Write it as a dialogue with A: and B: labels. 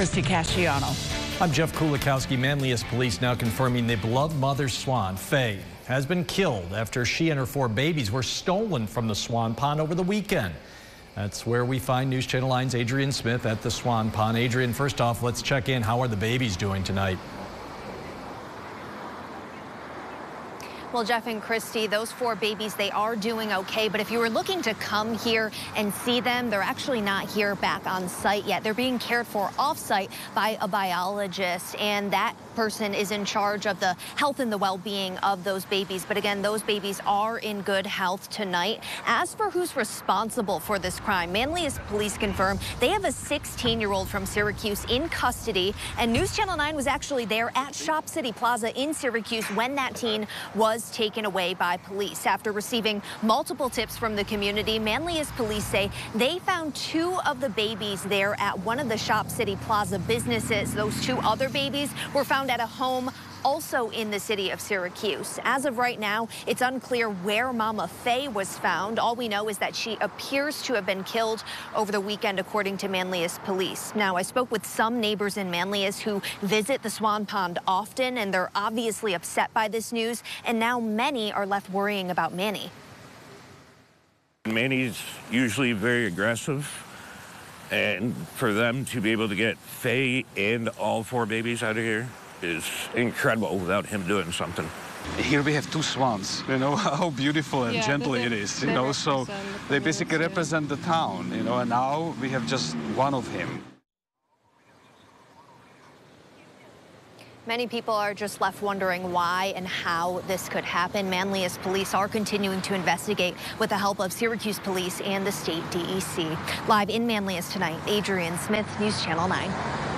A: Christie Casciano.
B: I'm Jeff Kulikowski. Manlius police now confirming the beloved mother swan, Faye, has been killed after she and her four babies were stolen from the swan pond over the weekend. That's where we find News Channel 9's Adrian Smith at the Swan Pond. Adrian, first off, let's check in. How are the babies doing tonight?
C: Well, Jeff and Christie, those four babies, they are doing okay. But if you were looking to come here and see them, they're actually not here back on site yet. They're being cared for off site by a biologist, and that person is in charge of the health and the well-being of those babies. But again, those babies are in good health tonight. As for who's responsible for this crime, Manlius police confirm they have a 16-year-old from Syracuse in custody, and News Channel 9 was actually there at Shop City Plaza in Syracuse when that teen was was taken away by police. After receiving multiple tips from the community, Manlius police say they found two of the babies there at one of the Shop City Plaza businesses. Those two other babies were found at a home also in the city of Syracuse. As of right now, it's unclear where Mama Faye was found. All we know is that she appears to have been killed over the weekend, according to Manlius police. Now, I spoke with some neighbors in Manlius who visit the Swan Pond often, and they're obviously upset by this news. And now many are left worrying about Manny.
D: Manny's usually very aggressive. And for them to be able to get Faye and all four babies out of here, is incredible without him doing something.
E: Here we have two swans, you know, how beautiful and yeah, gentle it is, you know, so they basically represent the town, you know, and now we have just one of him.
C: Many people are just left wondering why and how this could happen. Manlius police are continuing to investigate with the help of Syracuse police and the state DEC. Live in Manlius tonight, Adrian Smith, News Channel 9.